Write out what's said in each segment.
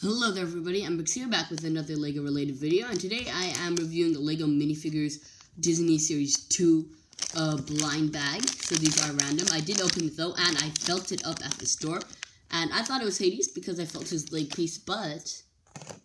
Hello there everybody, I'm Bixia back with another LEGO related video and today I am reviewing the LEGO minifigures Disney Series 2 uh, blind bag. So these are random. I did open it though and I felt it up at the store and I thought it was Hades because I felt his leg piece but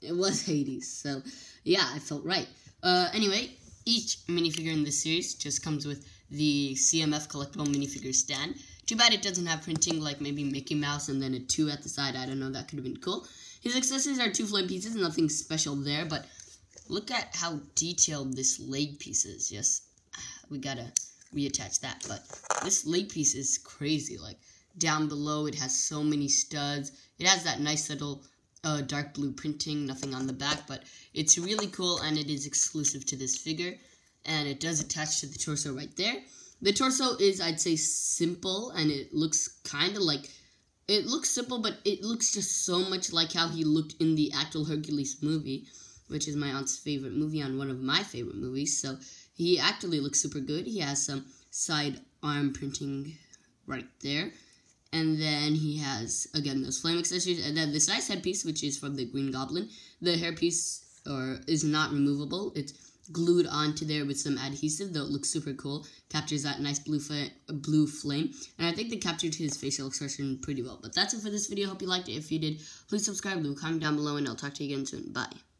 it was Hades. So yeah, I felt right. Uh, anyway, each minifigure in this series just comes with the CMF collectible minifigure stand. Too bad it doesn't have printing like maybe Mickey Mouse and then a 2 at the side. I don't know, that could have been cool. His accessories are two flame pieces, nothing special there, but look at how detailed this leg piece is. Yes, we gotta reattach that, but this leg piece is crazy. Like, down below, it has so many studs. It has that nice little uh, dark blue printing, nothing on the back, but it's really cool, and it is exclusive to this figure, and it does attach to the torso right there. The torso is, I'd say, simple, and it looks kind of like it looks simple, but it looks just so much like how he looked in the actual Hercules movie, which is my aunt's favorite movie on one of my favorite movies. So he actually looks super good. He has some side arm printing right there. And then he has, again, those flame accessories. And then this nice headpiece, which is from the Green Goblin. The hairpiece or is not removable. It's glued onto there with some adhesive, though it looks super cool. Captures that nice blue, blue flame. And I think they captured his facial expression pretty well. But that's it for this video. Hope you liked it. If you did, please subscribe, leave a comment down below, and I'll talk to you again soon. Bye.